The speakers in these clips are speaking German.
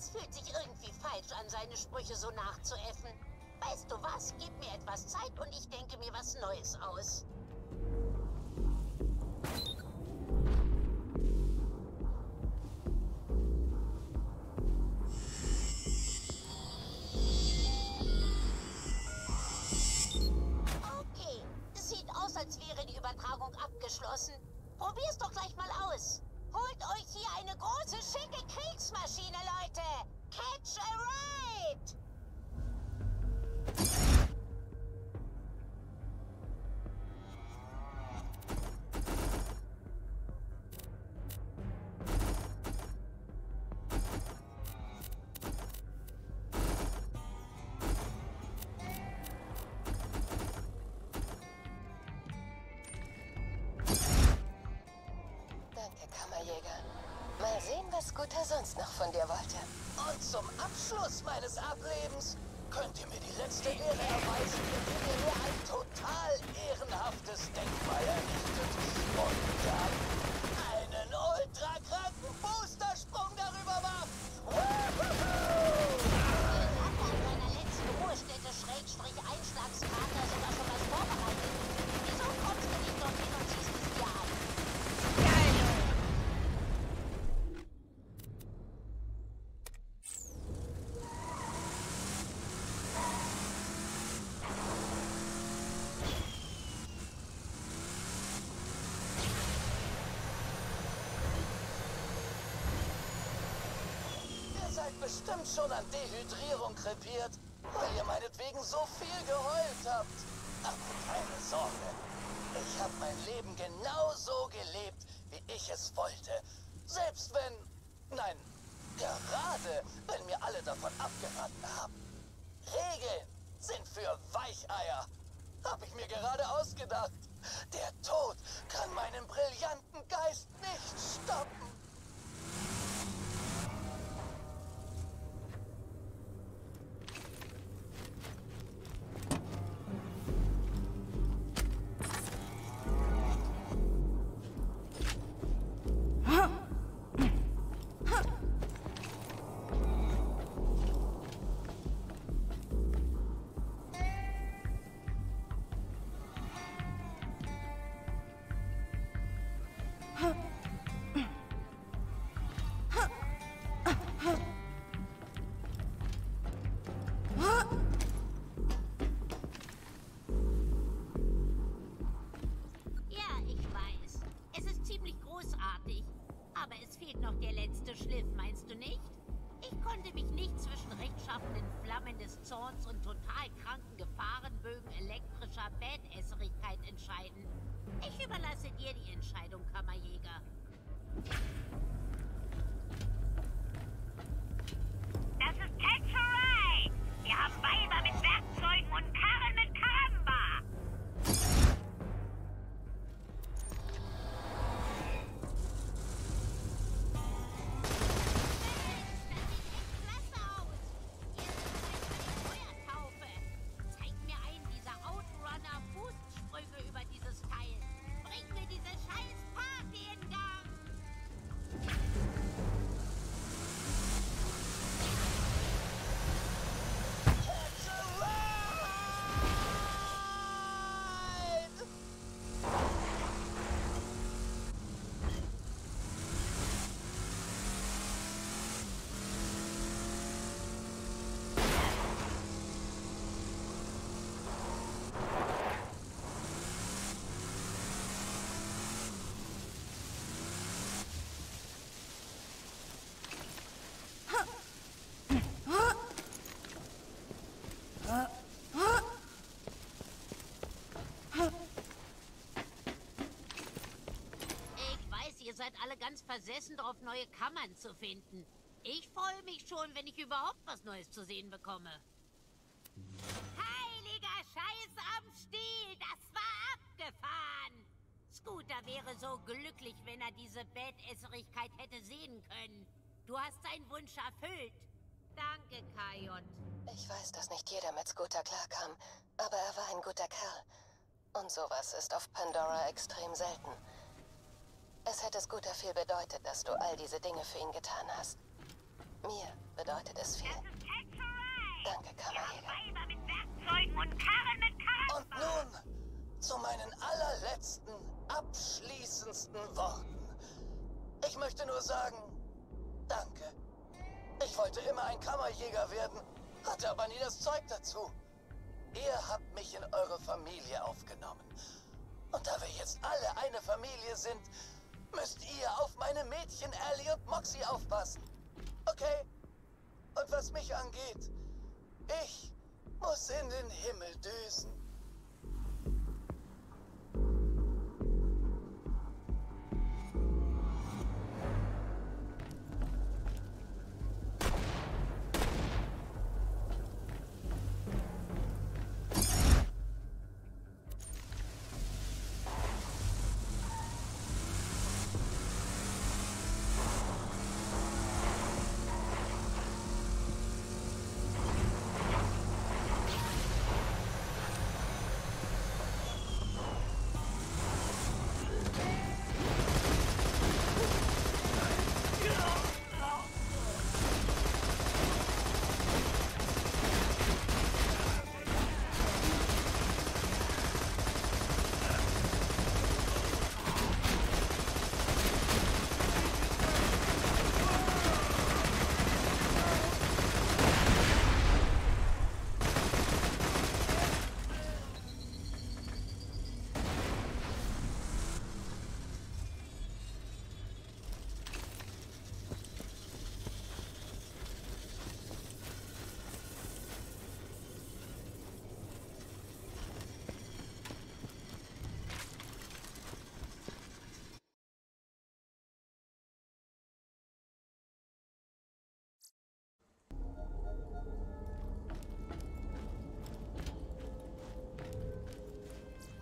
es fühlt sich irgendwie falsch an, seine Sprüche so nachzuäffen. Weißt du was? Gib mir etwas Zeit und ich denke mir was Neues aus. Große, schicke Kriegsmaschine, Leute. Catch a Ride! Mal sehen, was Guter sonst noch von dir wollte. Und zum Abschluss meines Ablebens könnt ihr mir die letzte Ehre erweisen, indem ihr mir ein total ehrenhaftes Denkmal errichtet und dann einen ultrakranken Boostersprung darüber macht. Woohoo! Ich hab an seiner letzten Ruhestätte Schrägstrich Einschlagskrater sogar schon was vorbereitet. Wieso kommst du nicht dorthin und ziehst es dir an? Ihr seid bestimmt schon an Dehydrierung krepiert, weil ihr meinetwegen so viel geheult habt. Aber keine Sorge. Ich habe mein Leben genau so gelebt, wie ich es wollte. Selbst wenn... Nein, gerade wenn mir alle davon abgeraten haben. Regeln sind für Weicheier. Hab ich mir gerade ausgedacht. Der Tod kann meinen brillanten Geist nicht stoppen. Seid alle ganz versessen darauf, neue Kammern zu finden. Ich freue mich schon, wenn ich überhaupt was Neues zu sehen bekomme. Heiliger Scheiß am Stiel, das war abgefahren! Scooter wäre so glücklich, wenn er diese Badaesserigkeit hätte sehen können. Du hast seinen Wunsch erfüllt. Danke, Kajot. Ich weiß, dass nicht jeder mit Scooter klarkam, aber er war ein guter Kerl. Und sowas ist auf Pandora extrem selten. Es hätte Scooter viel bedeutet, dass du all diese Dinge für ihn getan hast. Mir bedeutet es viel. Danke, Kammerjäger. Weiber mit Werkzeugen und Karren mit Und Karamba. nun zu meinen allerletzten, abschließendsten Worten. Ich möchte nur sagen, danke. Ich wollte immer ein Kammerjäger werden, hatte aber nie das Zeug dazu. Ihr habt mich in eure Familie aufgenommen. Und da wir jetzt alle eine Familie sind, müsst ihr auf meine Mädchen Ellie und Moxie aufpassen. Okay? Und was mich angeht, ich muss in den Himmel düsen.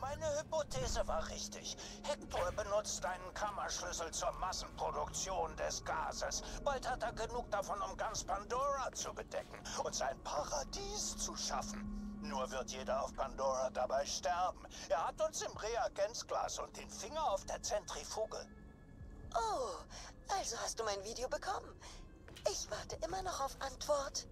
Meine Hypothese war richtig. Hector benutzt einen Kammerschlüssel zur Massenproduktion des Gases. Bald hat er genug davon, um ganz Pandora zu bedecken und sein Paradies zu schaffen. Nur wird jeder auf Pandora dabei sterben. Er hat uns im Reagenzglas und den Finger auf der Zentrifuge. Oh, also hast du mein Video bekommen. Ich warte immer noch auf Antwort.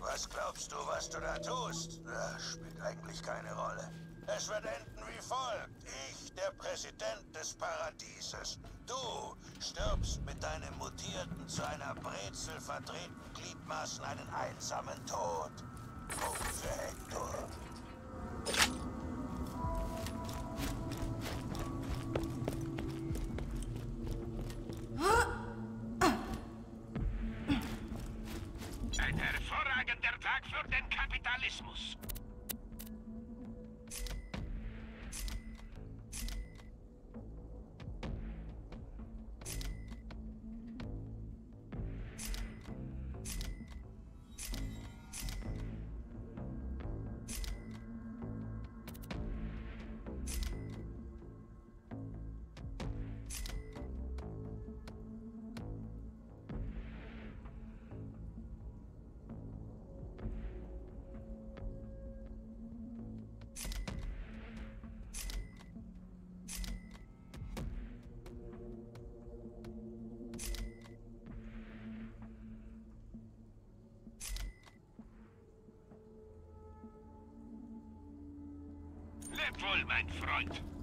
Was glaubst du, was du da tust? Das spielt eigentlich keine Rolle. Es wird enden wie folgt. Ich, der Präsident des Paradieses. Du stirbst mit deinem mutierten, zu einer Brezel verdrehten Gliedmaßen einen einsamen Tod. Punkt für Hector. Ein hervorragender Tag für den Kapitalismus. Leb wohl, mein Freund.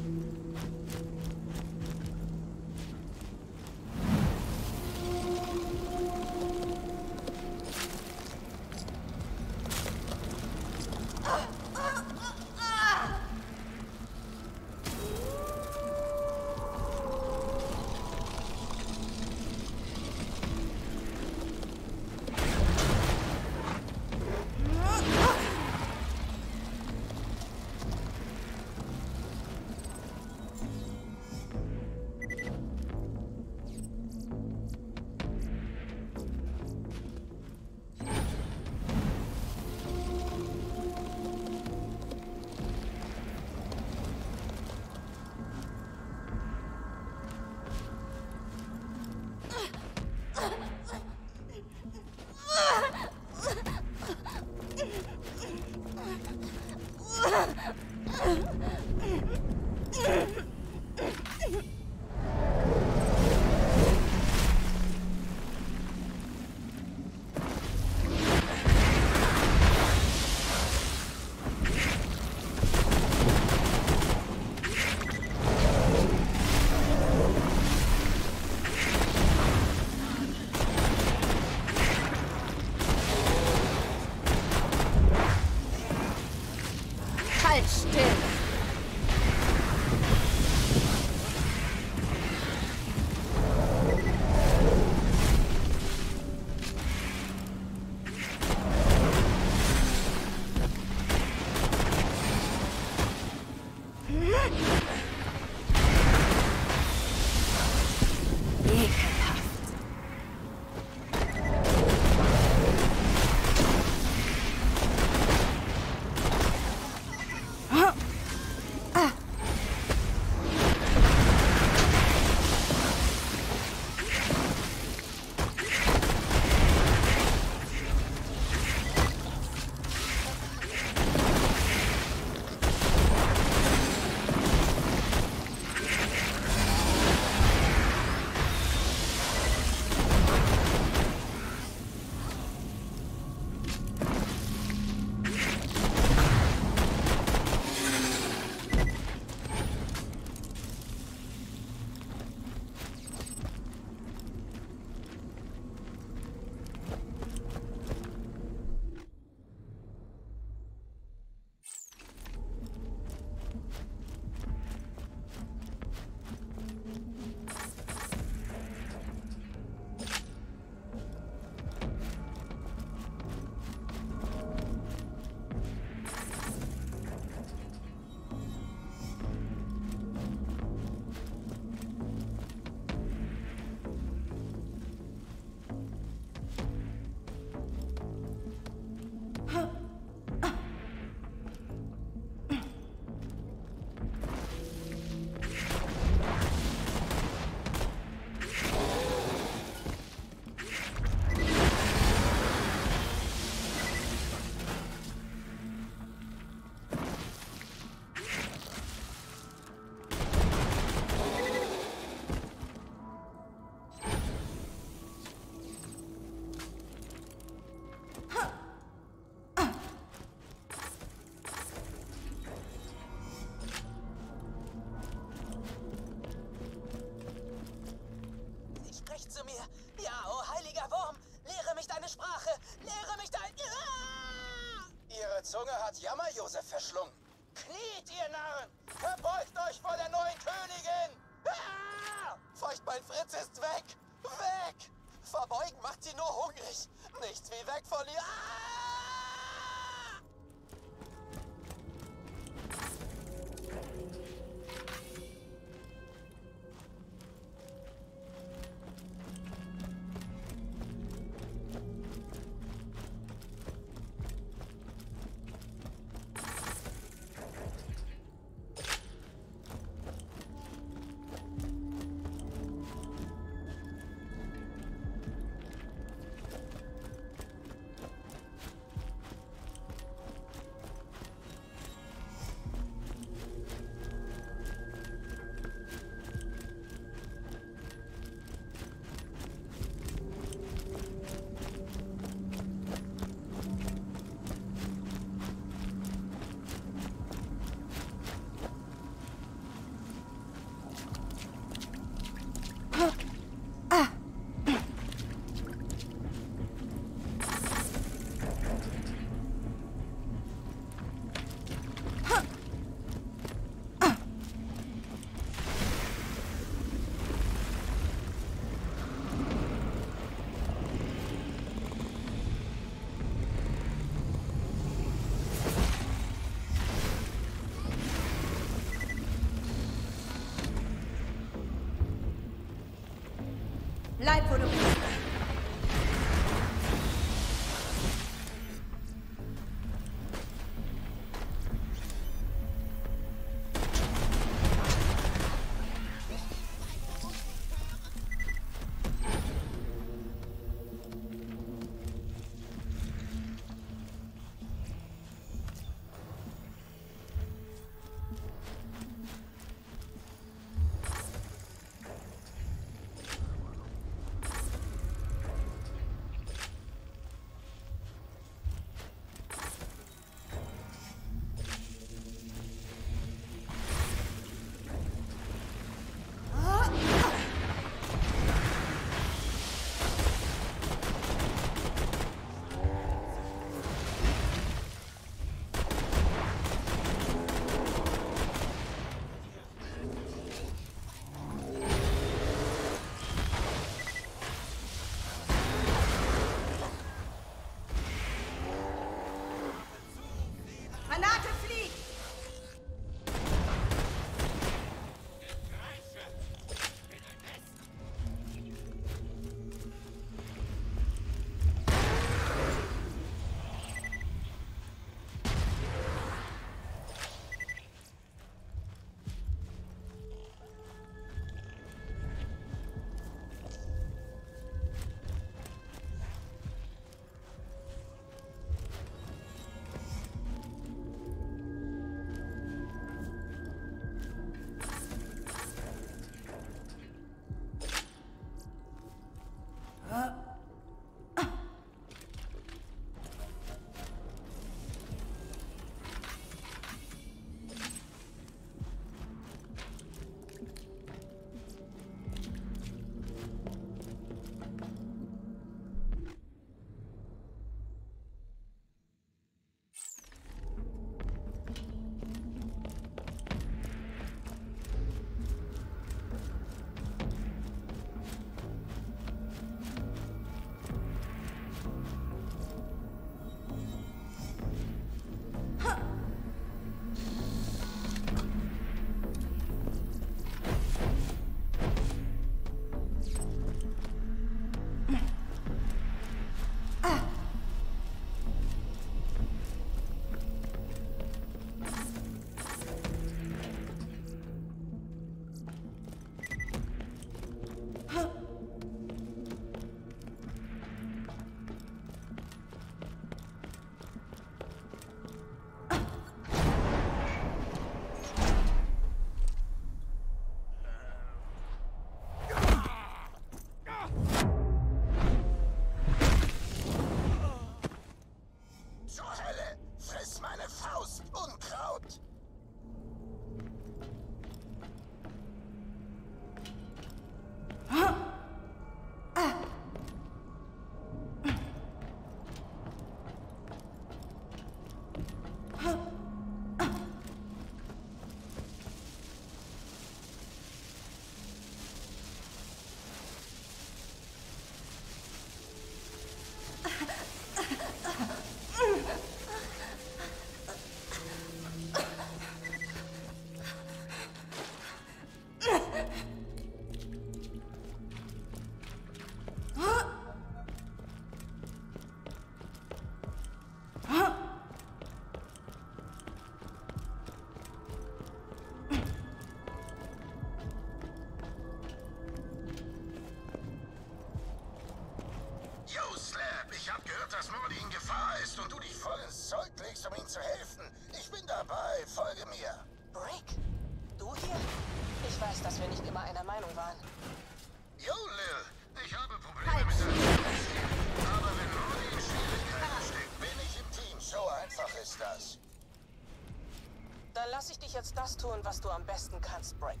Tun, was du am besten kannst, Brick.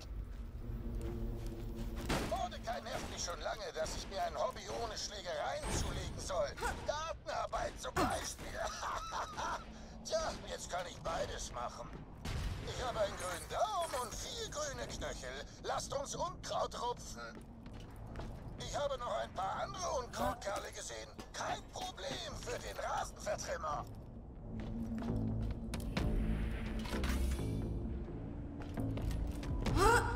Mordecai nervt mich schon lange, dass ich mir ein Hobby ohne Schlägereien zulegen soll. Gartenarbeit zum Beispiel. Tja, jetzt kann ich beides machen. Ich habe einen grünen Daumen und vier grüne Knöchel. Lasst uns Unkraut rupfen. Ich habe noch ein paar andere Unkrautkerle gesehen. Kein Problem für den Rasenvertrimmer. 啊？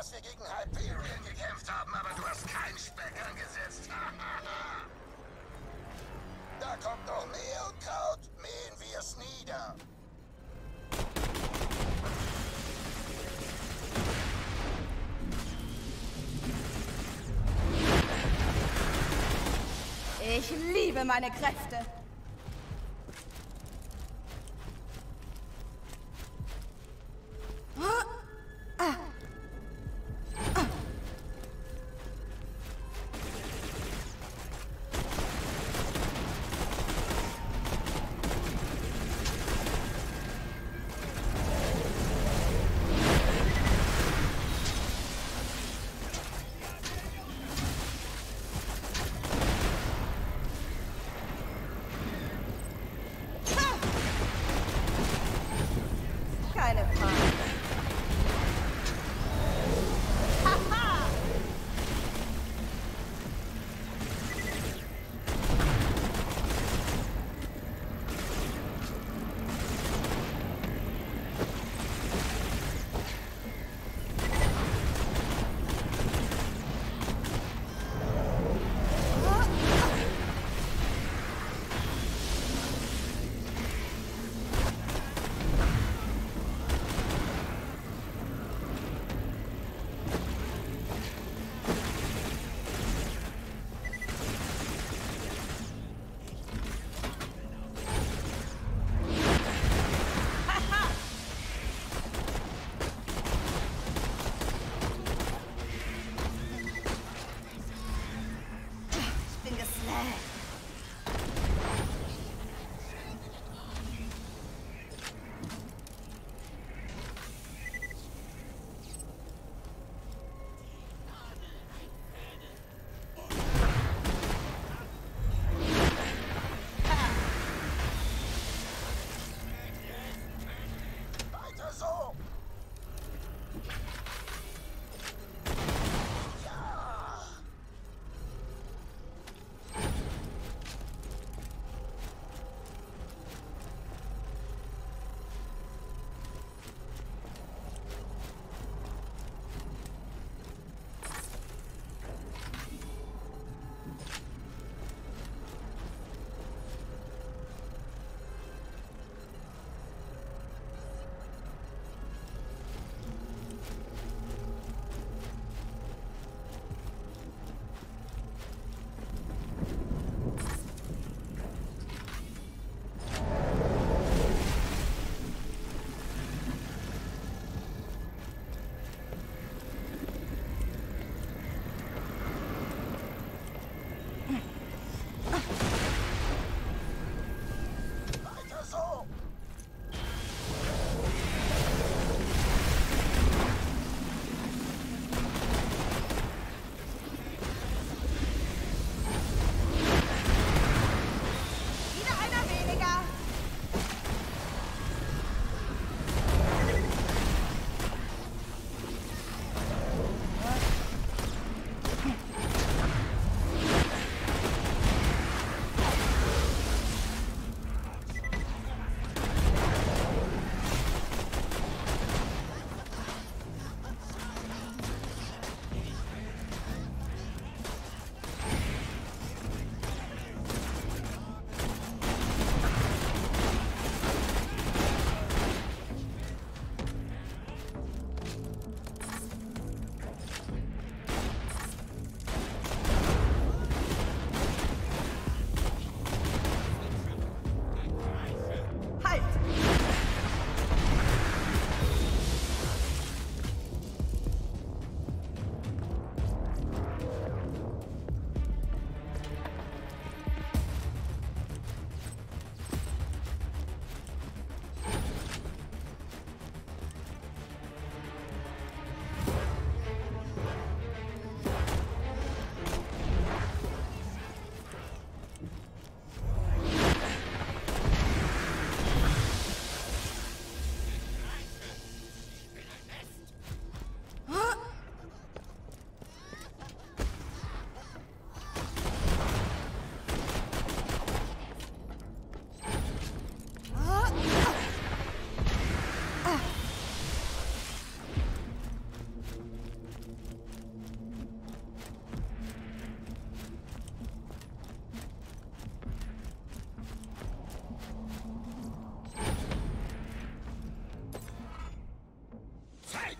Dass wir gegen Hyperion gekämpft haben, aber du hast keinen Speck angesetzt. da kommt noch mehr Unkraut, mähen wir es nieder. Ich liebe meine Kräfte.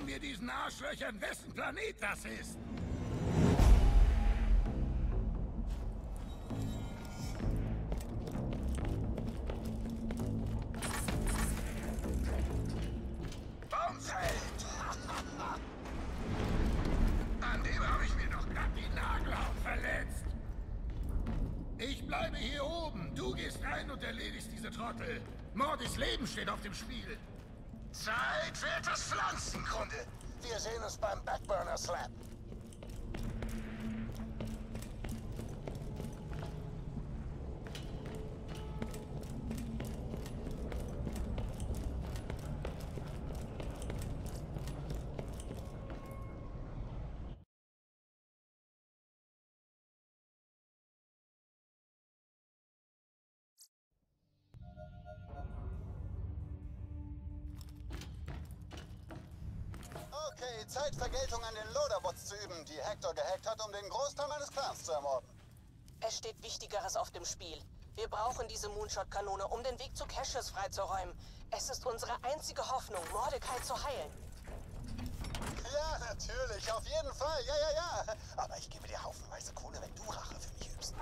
Wir diesen Arschlöchern, wessen Planet das ist. An dem habe ich mir doch gerade die Nagelhaut verletzt. Ich bleibe hier oben. Du gehst rein und erledigst diese Trottel. Mordis Leben steht auf dem Spiel. Wir sehen uns beim Backburner Slap. Okay, zu ermorden. Es steht Wichtigeres auf dem Spiel. Wir brauchen diese Moonshot-Kanone, um den Weg zu Caches freizuräumen. Es ist unsere einzige Hoffnung, Mordecai zu heilen. Ja, natürlich, auf jeden Fall, ja, ja, ja. Aber ich gebe dir haufenweise Kohle, wenn du Rache für mich übst.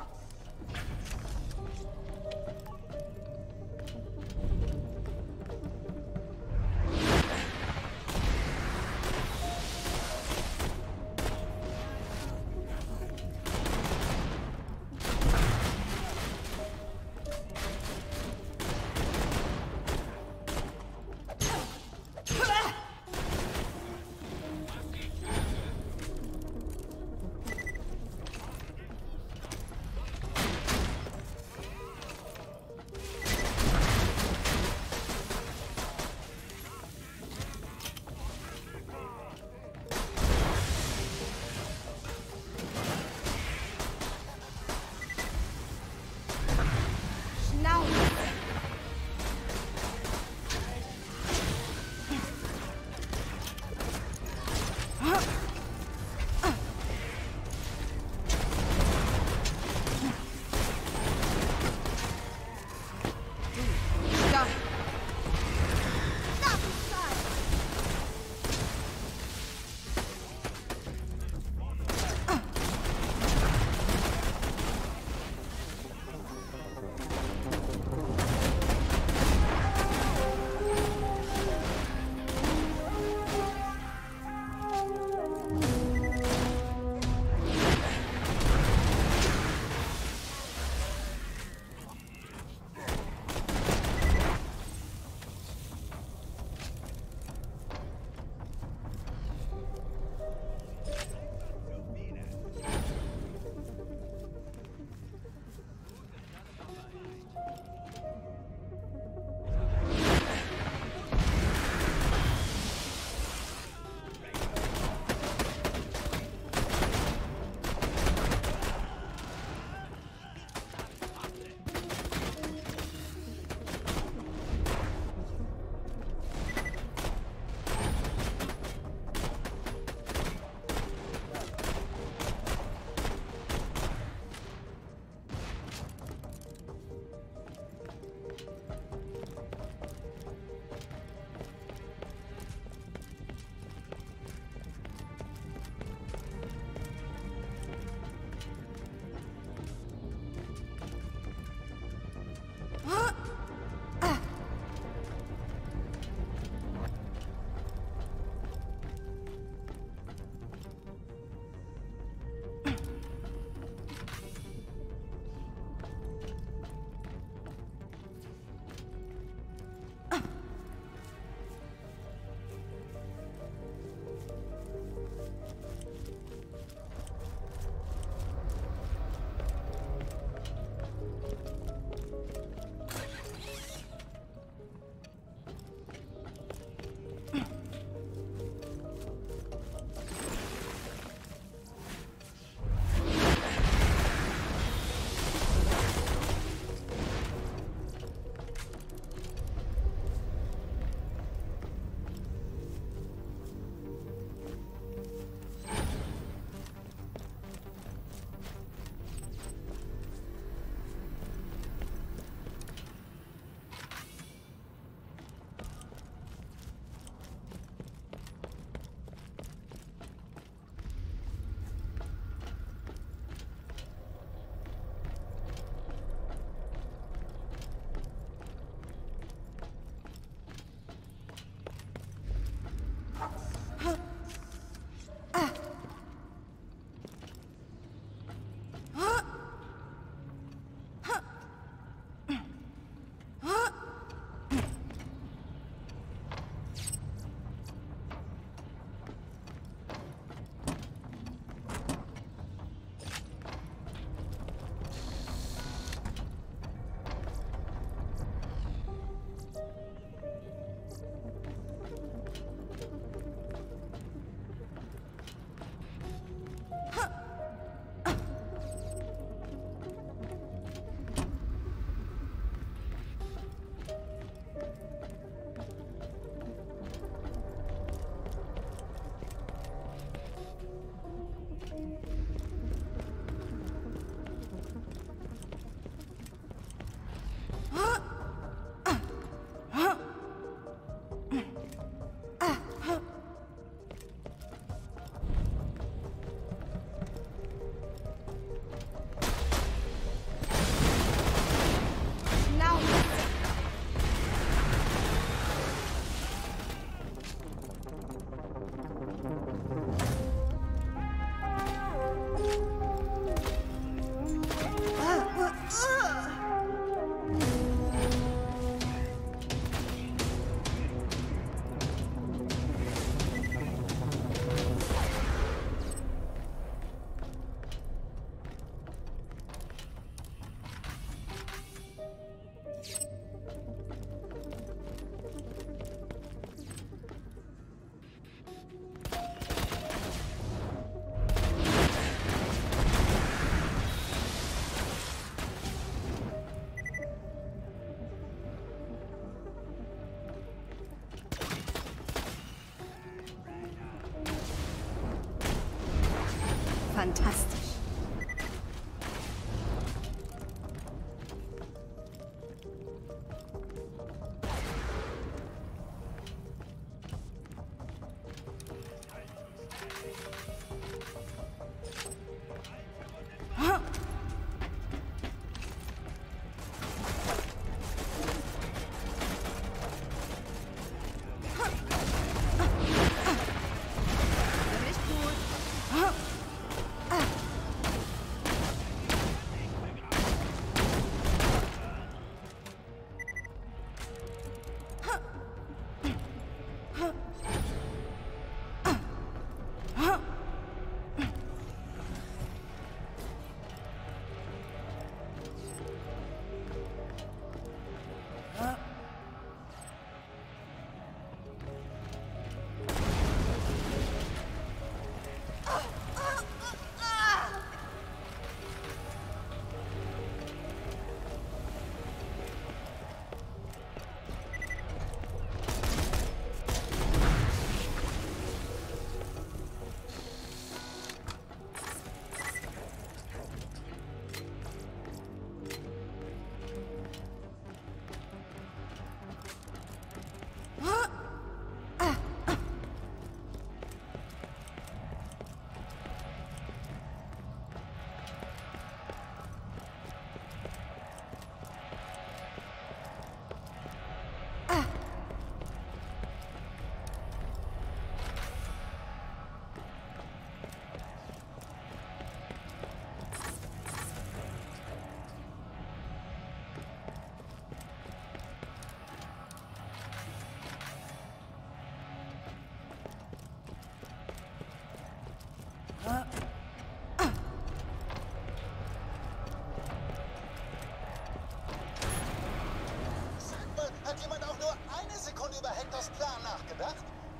fantastic.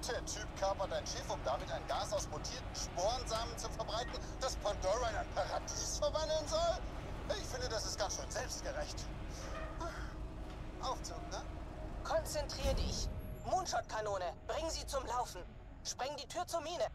Der Typ kapert ein Schiff, um damit ein Gas aus mutierten Sporensamen zu verbreiten, das Pandora in ein Paradies verwandeln soll? Ich finde, das ist ganz schön selbstgerecht. Aufzug, ne? Konzentrier dich. Moonshot-Kanone, bring sie zum Laufen. Spreng die Tür zur Mine.